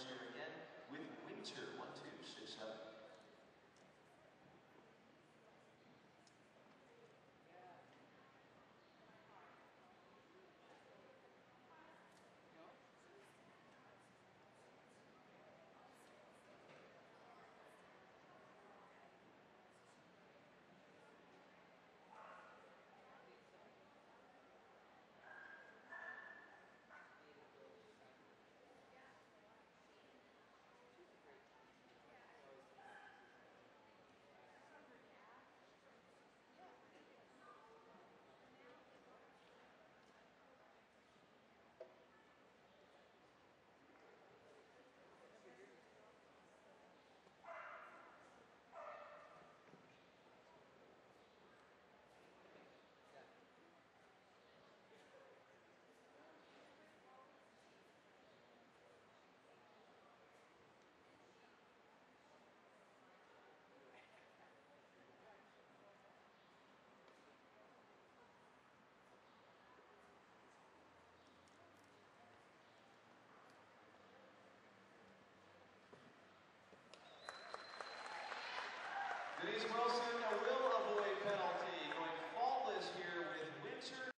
here again with Winter, Denise Wilson will avoid penalty, going faultless here with Winter